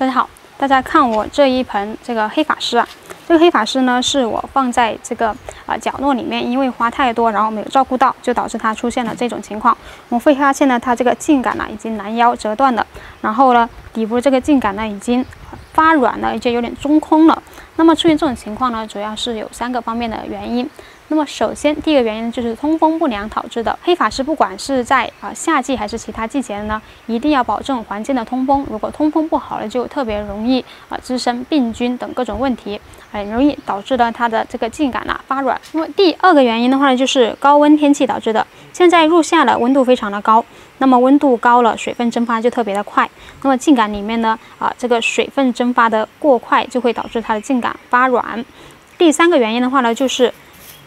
大家好，大家看我这一盆这个黑法师啊，这个黑法师呢是我放在这个啊角落里面，因为花太多，然后没有照顾到，就导致它出现了这种情况。我们会发现呢，它这个茎杆呢已经拦腰折断了，然后呢底部这个茎杆呢已经发软了，而且有点中空了。那么出现这种情况呢，主要是有三个方面的原因。那么首先，第一个原因就是通风不良导致的。黑法师不管是在啊夏季还是其他季节呢，一定要保证环境的通风。如果通风不好了，就特别容易啊滋生病菌等各种问题，很容易导致呢它的这个茎秆呐发软。那么第二个原因的话呢，就是高温天气导致的。现在入夏了，温度非常的高，那么温度高了，水分蒸发就特别的快。那么茎秆里面呢啊这个水分蒸发的过快，就会导致它的茎秆发软。第三个原因的话呢，就是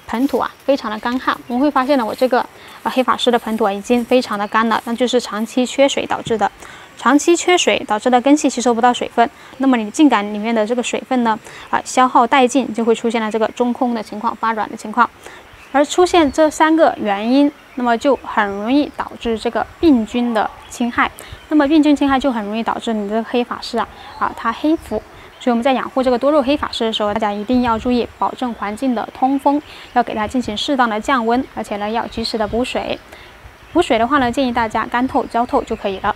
盆土啊，非常的干旱。我们会发现呢，我这个啊黑法师的盆土啊，已经非常的干了，那就是长期缺水导致的。长期缺水导致的根系吸收不到水分，那么你茎秆里面的这个水分呢，啊消耗殆尽，就会出现了这个中空的情况、发软的情况。而出现这三个原因，那么就很容易导致这个病菌的侵害。那么病菌侵害就很容易导致你这个黑法师啊，啊它黑腐。所以我们在养护这个多肉黑法师的时候，大家一定要注意保证环境的通风，要给它进行适当的降温，而且呢要及时的补水。补水的话呢，建议大家干透、浇透就可以了。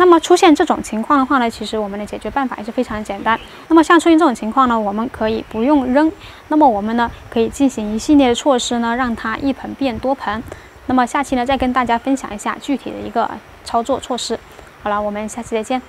那么出现这种情况的话呢，其实我们的解决办法也是非常简单。那么像出现这种情况呢，我们可以不用扔，那么我们呢可以进行一系列的措施呢，让它一盆变多盆。那么下期呢再跟大家分享一下具体的一个操作措施。好了，我们下期再见。